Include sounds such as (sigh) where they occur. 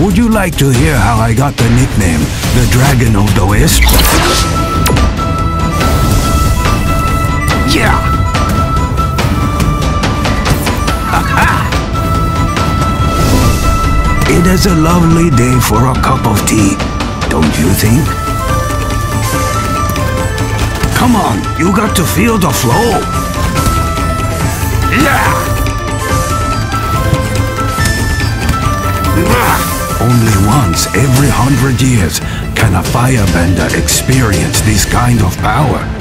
Would you like to hear how I got the nickname, the Dragon of the West? Yeah! (laughs) It is a lovely day for a cup of tea, don't you think? Come on, you got to feel the flow. Yeah! Only once every hundred years can a firebender experience this kind of power.